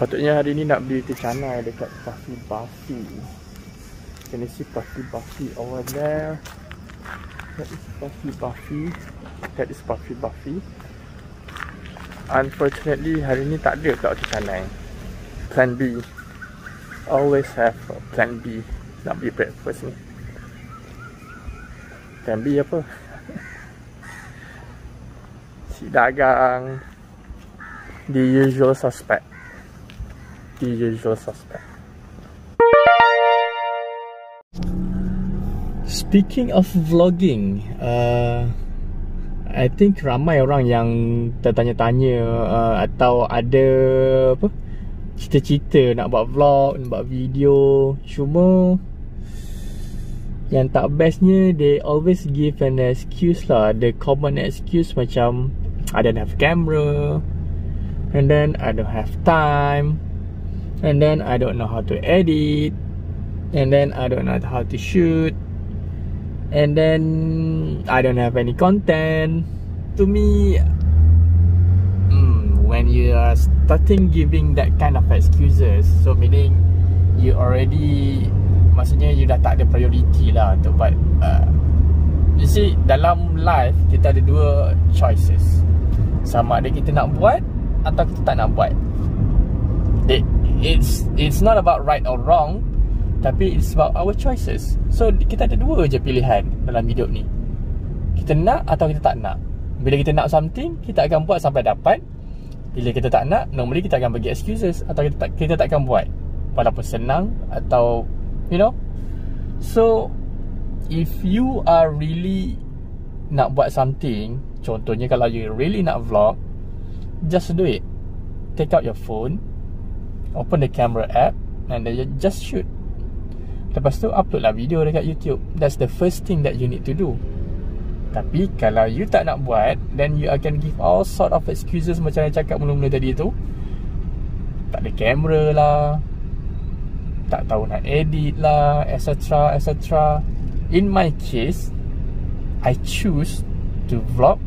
Sepatutnya hari ni nak beli canai dekat Puffy Buffy. Can you see Puffy Buffy over there? That is Puffy Buffy. That is Puffy Buffy. Unfortunately hari ni tak ada kat canai. Plan B. Always have plan B. Nak beli breakfast ni. Plan B apa? si dagang. The usual suspect. Usual suspect. Speaking of vlogging, uh, I think ramai orang yang tertanya-tanya uh, atau ada apa cita-cita nak buat vlog, nak buat video. Cuma yang tak bestnya they always give an excuse lah. The common excuse macam I don't have camera and then I don't have time and then I don't know how to edit and then I don't know how to shoot and then I don't have any content. To me, mm, when you are starting giving that kind of excuses, so meaning you already, maksudnya you dah tak ada priority lah untuk buat. Uh, you see, dalam life kita ada dua choices. Sama ada kita nak buat atau kita tak nak buat. It, it's it's not about right or wrong tapi it's about our choices. So kita ada dua je pilihan dalam hidup ni. Kita nak atau kita tak nak. Bila kita nak something Kita akan buat sampai dapat. Bila kita tak nak Normally kita akan bagi excuses Atau kita tak, kita tak akan buat. Walaupun senang Atau You know. So If you are really Nak buat something Contohnya kalau you really nak vlog Just do it. Take out your phone Open the camera app And then just shoot. Lepas tu upload lah video dekat YouTube. That's the first thing that you need to do. Tapi kalau you tak nak buat Then you akan give all sort of excuses Macam yang cakap mula-mula tadi tu. Tak ada kamera lah. Tak tahu nak edit lah Etc etc In my case I choose to vlog.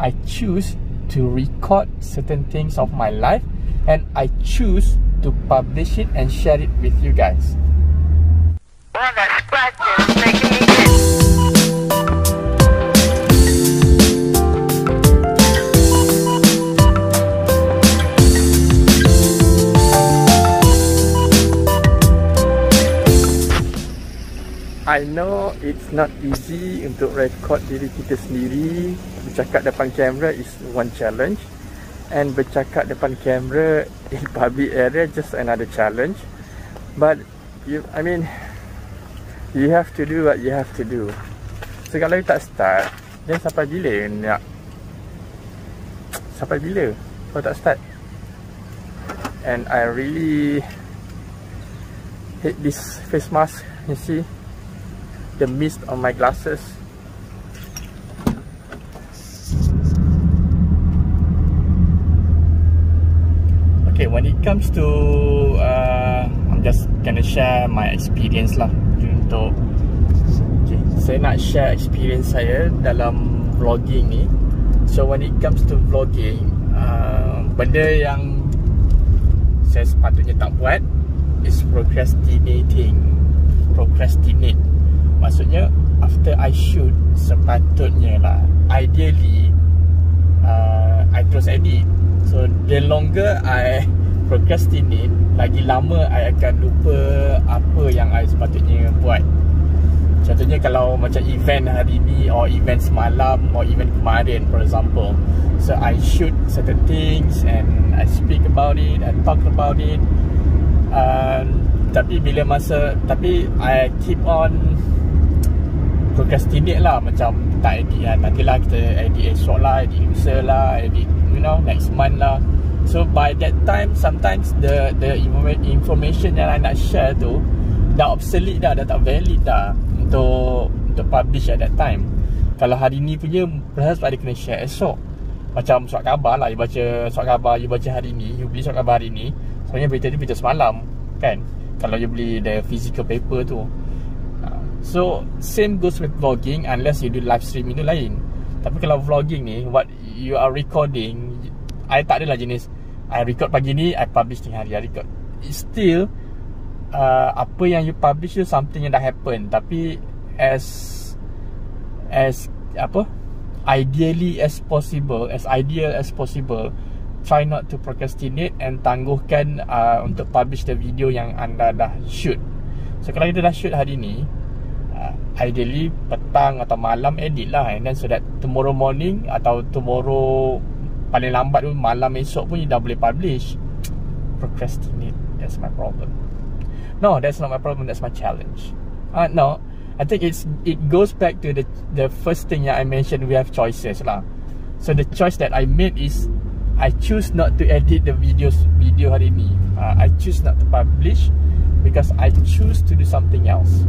I choose to record certain things of my life And I choose to publish it and share it with you guys. I know it's not easy untuk record diri kita sendiri Bercakap depan kamera is one challenge And bercakap depan kamera in public area just another challenge. But you, I mean You have to do what you have to do. So kalau you tak start Then sampai bila nak? Sampai bila kau tak start? And I really Hate this face mask You see? The mist on my glasses. When it comes to uh, I'm just gonna share my experience lah untuk okay, saya nak share experience saya dalam vlogging ni. So when it comes to vlogging, uh, benda yang saya sepatutnya tak buat is procrastinating. Procrastinate Maksudnya After I shoot Sepatutnya lah Ideally uh, I terus edit So the longer I Procrastinate Lagi lama I akan lupa Apa yang I sepatutnya buat. Contohnya kalau macam event hari ni Or event semalam Or event kemarin For example. So I shoot certain things And I speak about it I talk about it. Uh, Tapi bila masa Tapi I keep on procrastinate lah. Macam tak edit lah nantilah kita edit esok lah edit lusa lah edit you know next month lah so by that time sometimes the the information yang I nak share tu dah obsolete dah dah tak valid dah untuk untuk publish at that time. Kalau hari ni punya perhaps ada kena share esok. Macam surat khabar lah you baca surat khabar you baca hari ni you beli surat khabar hari ni sebenarnya berita tu berita semalam kan? Kalau you beli the physical paper tu. So same goes with vlogging unless you do live streaming tu lain. Tapi kalau vlogging ni what you are recording I tak adalah jenis I record pagi ni I publish tengah hari I record. It's still uh, Apa yang you publish tu Something yang dah happen. Tapi As As Apa? Ideally as possible As ideal as possible Try not to procrastinate And tangguhkan uh, Untuk publish the video Yang anda dah shoot. So kalau kita dah shoot hari ni uh, Ideally Petang atau malam Edit lah. And then so that Tomorrow morning Atau tomorrow Paling lambat pun Malam esok pun You dah boleh publish Procrastinate That's my problem No that's not my problem That's my challenge uh, No I think it's it goes back to the the first thing that I mentioned. We have choices lah. So the choice that I made is I choose not to edit the videos video hari ni. Uh, I choose not to publish because I choose to do something else.